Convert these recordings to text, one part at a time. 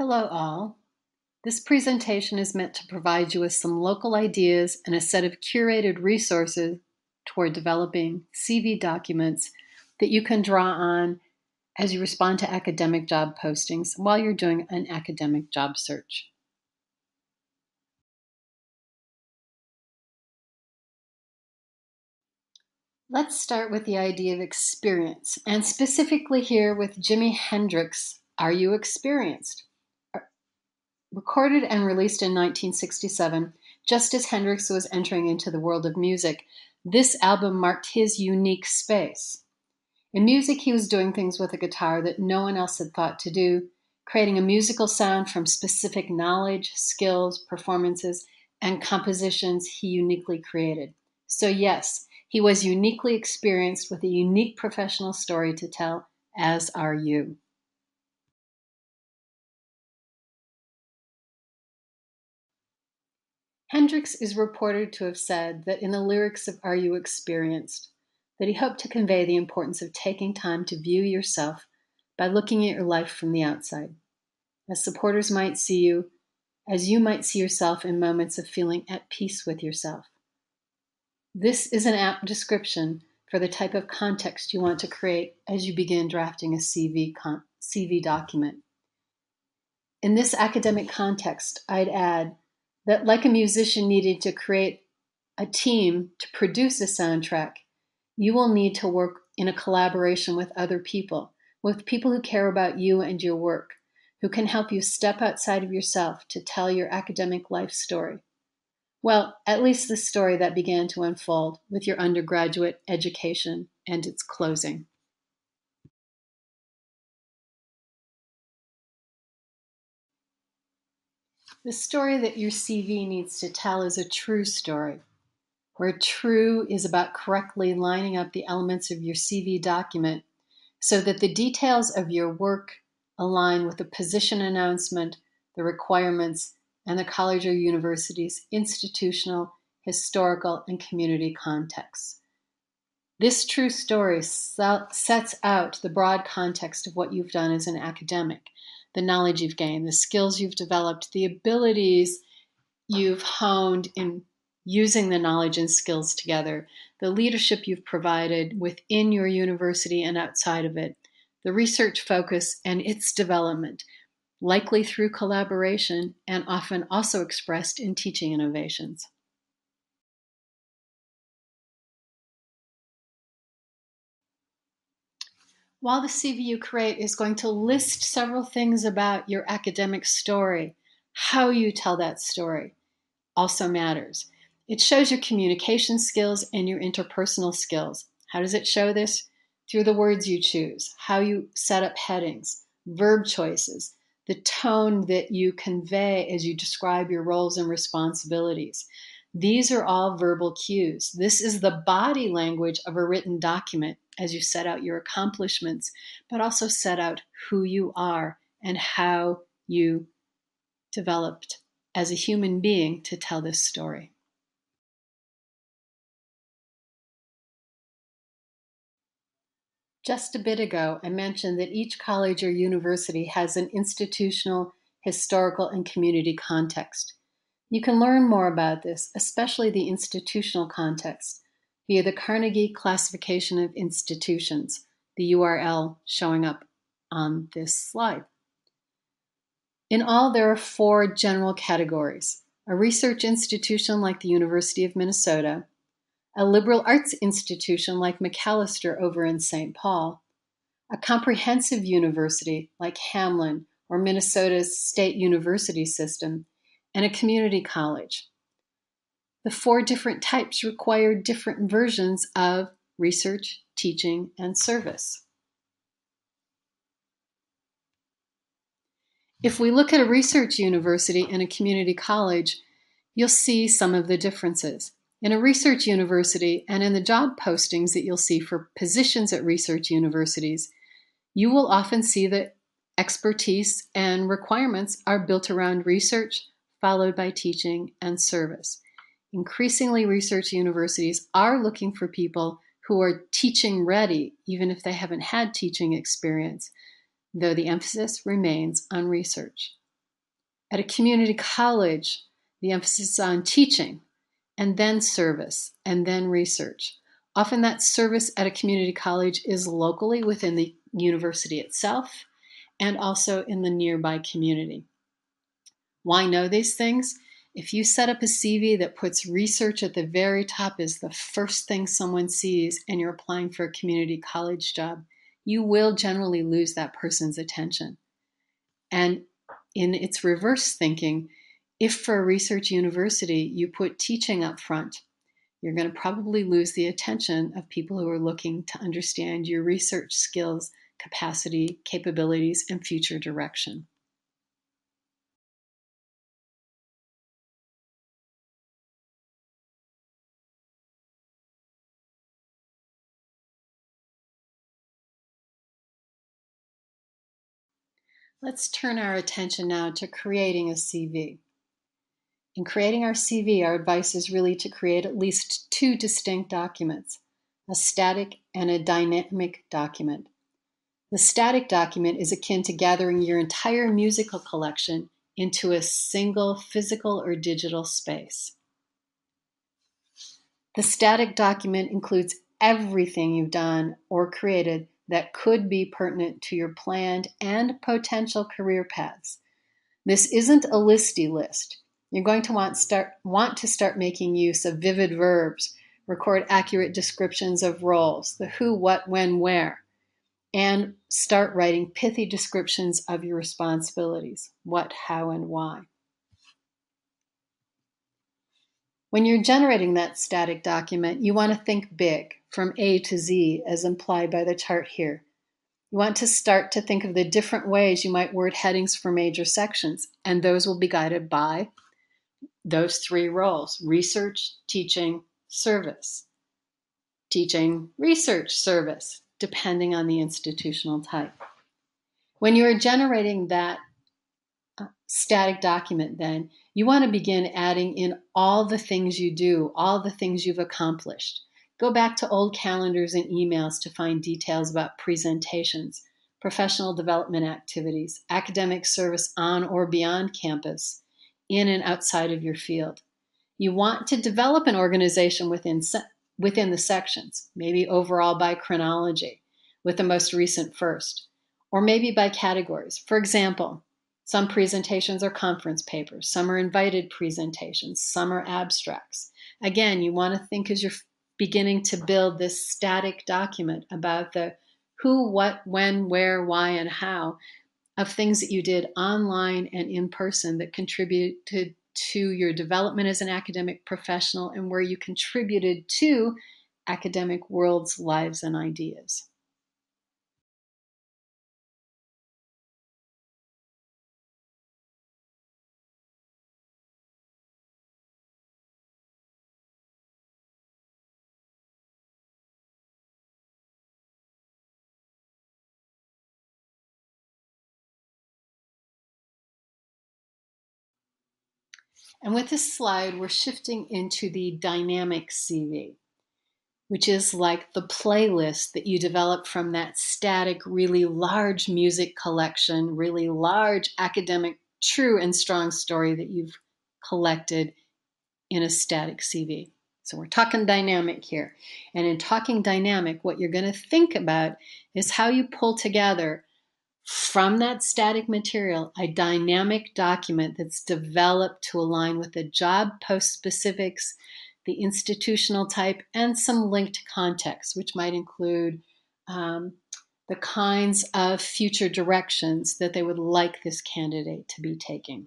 Hello all. This presentation is meant to provide you with some local ideas and a set of curated resources toward developing CV documents that you can draw on as you respond to academic job postings while you're doing an academic job search. Let's start with the idea of experience, and specifically here with Jimi Hendrix, Are You Experienced? Recorded and released in 1967, just as Hendrix was entering into the world of music, this album marked his unique space. In music, he was doing things with a guitar that no one else had thought to do, creating a musical sound from specific knowledge, skills, performances, and compositions he uniquely created. So, yes, he was uniquely experienced with a unique professional story to tell, as are you. Hendrix is reported to have said that in the lyrics of Are You Experienced, that he hoped to convey the importance of taking time to view yourself by looking at your life from the outside, as supporters might see you, as you might see yourself in moments of feeling at peace with yourself. This is an apt description for the type of context you want to create as you begin drafting a CV, con- CV document. In this academic context, I'd add that, like a musician needing to create a team to produce a soundtrack, you will need to work in a collaboration with other people, with people who care about you and your work, who can help you step outside of yourself to tell your academic life story. Well, at least the story that began to unfold with your undergraduate education and its closing. The story that your CV needs to tell is a true story, where true is about correctly lining up the elements of your CV document so that the details of your work align with the position announcement, the requirements, and the college or university's institutional, historical, and community contexts. This true story sets out the broad context of what you've done as an academic the knowledge you've gained, the skills you've developed, the abilities you've honed in using the knowledge and skills together, the leadership you've provided within your university and outside of it, the research focus and its development, likely through collaboration and often also expressed in teaching innovations. While the CV you create is going to list several things about your academic story, how you tell that story also matters. It shows your communication skills and your interpersonal skills. How does it show this? Through the words you choose, how you set up headings, verb choices, the tone that you convey as you describe your roles and responsibilities. These are all verbal cues. This is the body language of a written document as you set out your accomplishments, but also set out who you are and how you developed as a human being to tell this story. Just a bit ago, I mentioned that each college or university has an institutional, historical, and community context. You can learn more about this, especially the institutional context, via the Carnegie Classification of Institutions, the URL showing up on this slide. In all, there are four general categories a research institution like the University of Minnesota, a liberal arts institution like Macalester over in St. Paul, a comprehensive university like Hamline or Minnesota's State University System, and a community college. The four different types require different versions of research, teaching, and service. If we look at a research university and a community college, you'll see some of the differences. In a research university and in the job postings that you'll see for positions at research universities, you will often see that expertise and requirements are built around research, followed by teaching and service. Increasingly, research universities are looking for people who are teaching ready, even if they haven't had teaching experience, though the emphasis remains on research. At a community college, the emphasis is on teaching and then service and then research. Often that service at a community college is locally within the university itself and also in the nearby community. Why know these things? If you set up a CV that puts research at the very top as the first thing someone sees and you're applying for a community college job, you will generally lose that person's attention. And in its reverse thinking, if for a research university you put teaching up front, you're going to probably lose the attention of people who are looking to understand your research skills, capacity, capabilities, and future direction. Let's turn our attention now to creating a CV. In creating our CV, our advice is really to create at least two distinct documents a static and a dynamic document. The static document is akin to gathering your entire musical collection into a single physical or digital space. The static document includes everything you've done or created that could be pertinent to your planned and potential career paths. This isn't a listy list. You're going to want, start, want to start making use of vivid verbs, record accurate descriptions of roles, the who, what, when, where, and start writing pithy descriptions of your responsibilities what, how, and why. When you're generating that static document, you want to think big from A to Z as implied by the chart here. You want to start to think of the different ways you might word headings for major sections, and those will be guided by those three roles research, teaching, service. Teaching, research, service, depending on the institutional type. When you are generating that static document, then you want to begin adding in all the things you do, all the things you've accomplished. Go back to old calendars and emails to find details about presentations, professional development activities, academic service on or beyond campus, in and outside of your field. You want to develop an organization within, within the sections, maybe overall by chronology, with the most recent first, or maybe by categories. For example, some presentations are conference papers, some are invited presentations, some are abstracts. Again, you want to think as you're beginning to build this static document about the who, what, when, where, why, and how of things that you did online and in person that contributed to your development as an academic professional and where you contributed to academic world's lives and ideas. And with this slide, we're shifting into the dynamic CV, which is like the playlist that you develop from that static, really large music collection, really large academic, true and strong story that you've collected in a static CV. So we're talking dynamic here. And in talking dynamic, what you're going to think about is how you pull together from that static material a dynamic document that's developed to align with the job post specifics, the institutional type, and some linked context, which might include um, the kinds of future directions that they would like this candidate to be taking.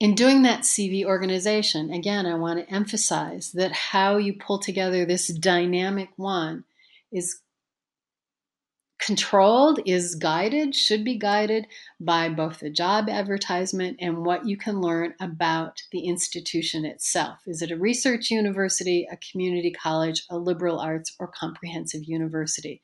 In doing that CV organization, again, I want to emphasize that how you pull together this dynamic one is controlled is guided, should be guided by both the job advertisement and what you can learn about the institution itself. Is it a research university, a community college, a liberal arts, or comprehensive university?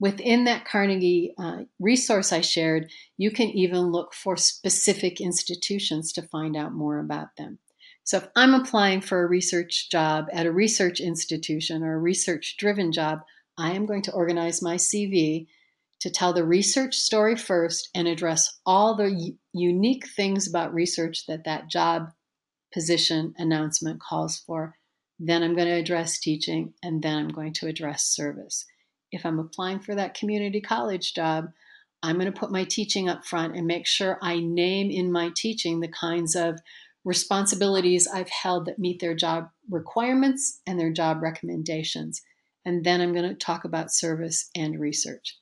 Within that Carnegie uh, resource I shared, you can even look for specific institutions to find out more about them. So if I'm applying for a research job at a research institution or a research driven job, I am going to organize my CV to tell the research story first and address all the unique things about research that that job position announcement calls for. Then I'm going to address teaching, and then I'm going to address service. If I'm applying for that community college job, I'm going to put my teaching up front and make sure I name in my teaching the kinds of responsibilities I've held that meet their job requirements and their job recommendations. And then I'm going to talk about service and research.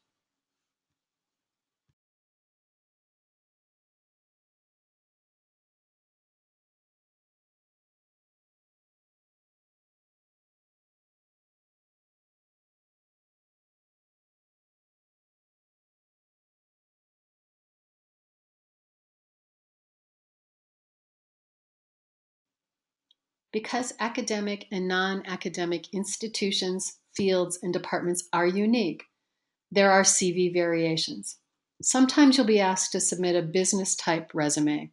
Because academic and non academic institutions, fields, and departments are unique, there are CV variations. Sometimes you'll be asked to submit a business type resume.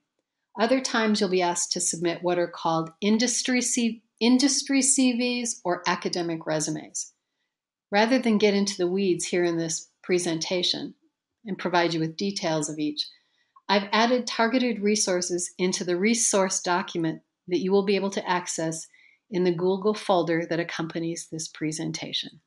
Other times you'll be asked to submit what are called industry, C- industry CVs or academic resumes. Rather than get into the weeds here in this presentation and provide you with details of each, I've added targeted resources into the resource document that you will be able to access in the Google folder that accompanies this presentation.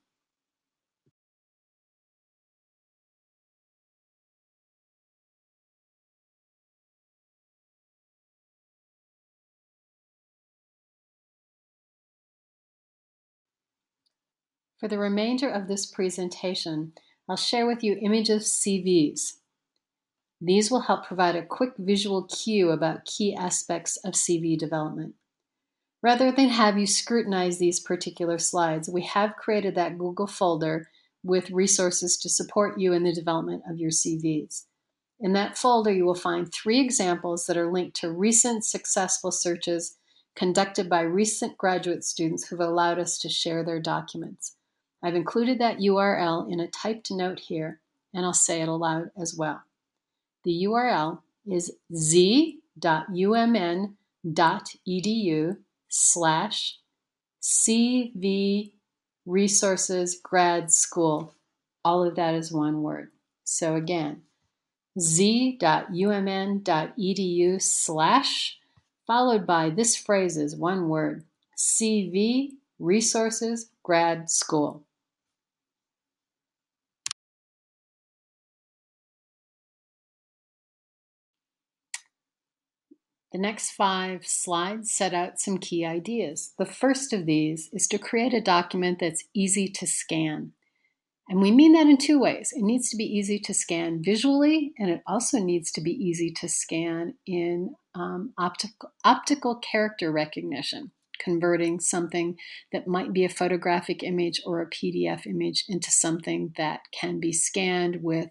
For the remainder of this presentation, I'll share with you images CVs. These will help provide a quick visual cue about key aspects of CV development. Rather than have you scrutinize these particular slides, we have created that Google folder with resources to support you in the development of your CVs. In that folder, you will find three examples that are linked to recent successful searches conducted by recent graduate students who've allowed us to share their documents. I've included that URL in a typed note here, and I'll say it aloud as well. The URL is z.umn.edu slash CV resources grad school. All of that is one word. So again, z.umn.edu slash followed by this phrase is one word CV resources grad school. The next five slides set out some key ideas. The first of these is to create a document that's easy to scan. And we mean that in two ways. It needs to be easy to scan visually, and it also needs to be easy to scan in um, optical, optical character recognition, converting something that might be a photographic image or a PDF image into something that can be scanned with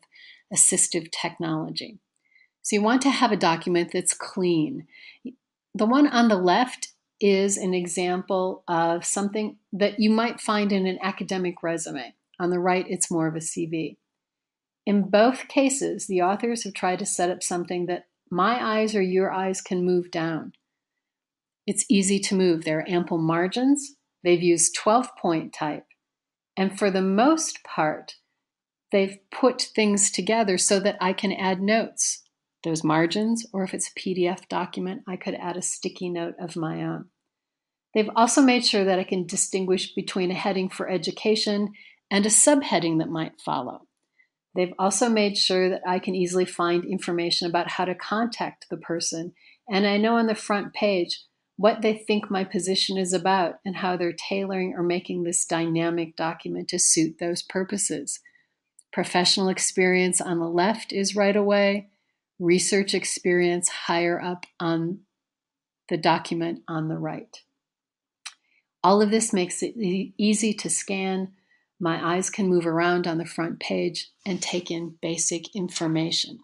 assistive technology. So you want to have a document that's clean. The one on the left is an example of something that you might find in an academic resume. On the right, it's more of a CV. In both cases, the authors have tried to set up something that my eyes or your eyes can move down. It's easy to move. There are ample margins. They've used 12 point type. And for the most part, they've put things together so that I can add notes those margins, or if it's a PDF document, I could add a sticky note of my own. They've also made sure that I can distinguish between a heading for education and a subheading that might follow. They've also made sure that I can easily find information about how to contact the person, and I know on the front page what they think my position is about and how they're tailoring or making this dynamic document to suit those purposes. Professional experience on the left is right away research experience higher up on the document on the right. All of this makes it easy to scan. My eyes can move around on the front page and take in basic information.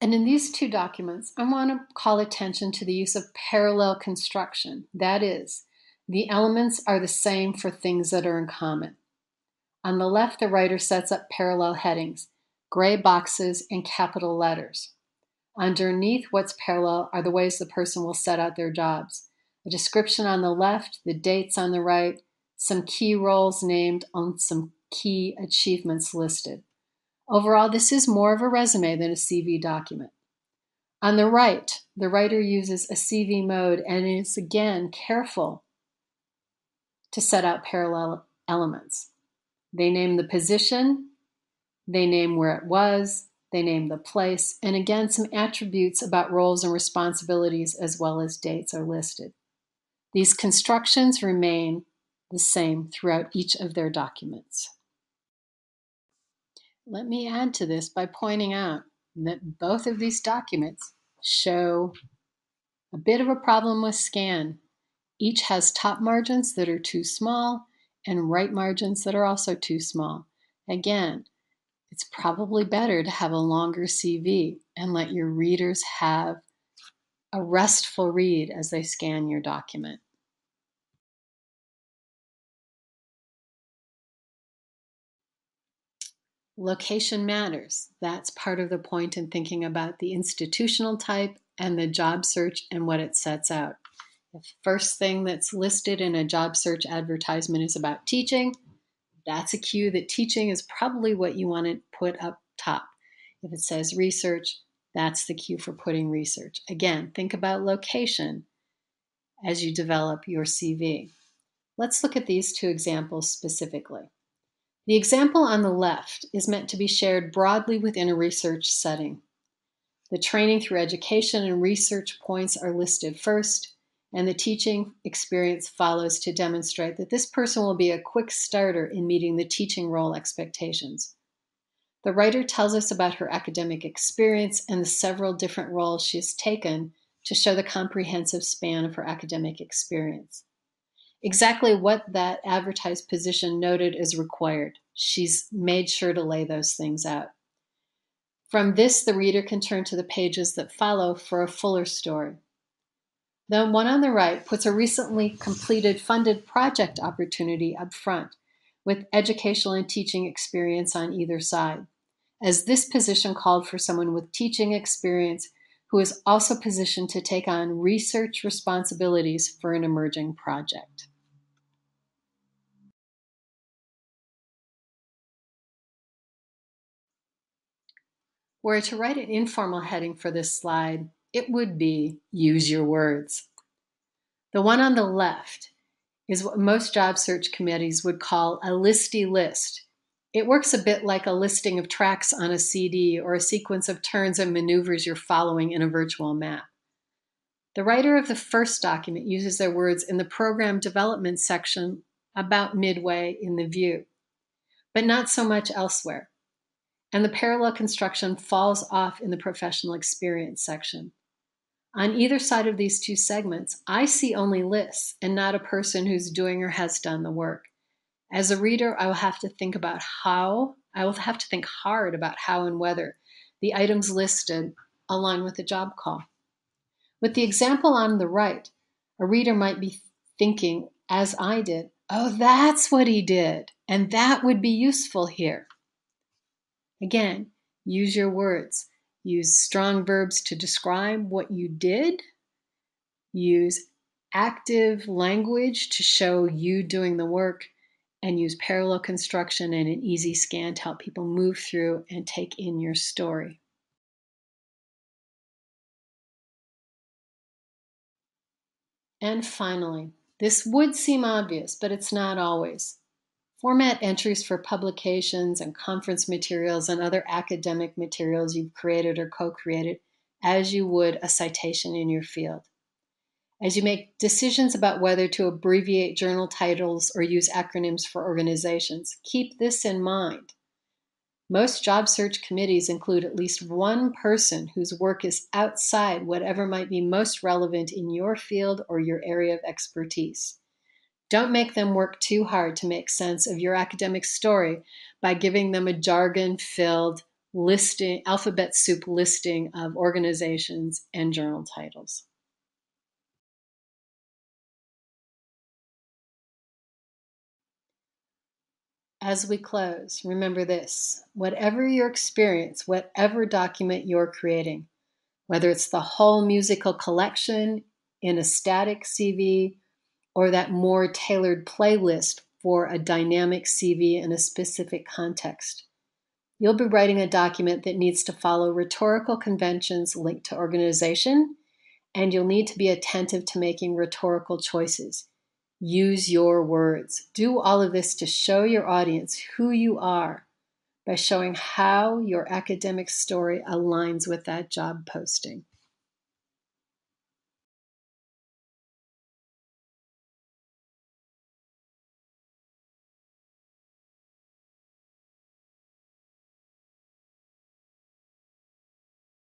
And in these two documents, I want to call attention to the use of parallel construction. That is, the elements are the same for things that are in common. On the left, the writer sets up parallel headings, gray boxes, and capital letters. Underneath what's parallel are the ways the person will set out their jobs. A description on the left, the dates on the right, some key roles named, and some key achievements listed. Overall, this is more of a resume than a CV document. On the right, the writer uses a CV mode and is again careful to set out parallel elements. They name the position, they name where it was, they name the place, and again, some attributes about roles and responsibilities as well as dates are listed. These constructions remain the same throughout each of their documents. Let me add to this by pointing out that both of these documents show a bit of a problem with scan. Each has top margins that are too small and right margins that are also too small. Again, it's probably better to have a longer CV and let your readers have a restful read as they scan your document. Location matters. That's part of the point in thinking about the institutional type and the job search and what it sets out. The first thing that's listed in a job search advertisement is about teaching. That's a cue that teaching is probably what you want to put up top. If it says research, that's the cue for putting research. Again, think about location as you develop your CV. Let's look at these two examples specifically. The example on the left is meant to be shared broadly within a research setting. The training through education and research points are listed first, and the teaching experience follows to demonstrate that this person will be a quick starter in meeting the teaching role expectations. The writer tells us about her academic experience and the several different roles she has taken to show the comprehensive span of her academic experience exactly what that advertised position noted is required. She's made sure to lay those things out. From this, the reader can turn to the pages that follow for a fuller story. The one on the right puts a recently completed funded project opportunity up front, with educational and teaching experience on either side, as this position called for someone with teaching experience who is also positioned to take on research responsibilities for an emerging project. Were to write an informal heading for this slide, it would be Use Your Words. The one on the left is what most job search committees would call a listy list. It works a bit like a listing of tracks on a CD or a sequence of turns and maneuvers you're following in a virtual map. The writer of the first document uses their words in the program development section about midway in the view, but not so much elsewhere and the parallel construction falls off in the professional experience section. On either side of these two segments, I see only lists and not a person who's doing or has done the work. As a reader, I will have to think about how, I will have to think hard about how and whether the items listed align with the job call. With the example on the right, a reader might be thinking, as I did, oh, that's what he did, and that would be useful here. Again, use your words. Use strong verbs to describe what you did. Use active language to show you doing the work. And use parallel construction and an easy scan to help people move through and take in your story. And finally, this would seem obvious, but it's not always. Format entries for publications and conference materials and other academic materials you've created or co created as you would a citation in your field. As you make decisions about whether to abbreviate journal titles or use acronyms for organizations, keep this in mind. Most job search committees include at least one person whose work is outside whatever might be most relevant in your field or your area of expertise. Don't make them work too hard to make sense of your academic story by giving them a jargon filled listing, alphabet soup listing of organizations and journal titles. As we close, remember this whatever your experience, whatever document you're creating, whether it's the whole musical collection in a static CV or that more tailored playlist for a dynamic CV in a specific context. You'll be writing a document that needs to follow rhetorical conventions linked to organization, and you'll need to be attentive to making rhetorical choices. Use your words. Do all of this to show your audience who you are by showing how your academic story aligns with that job posting.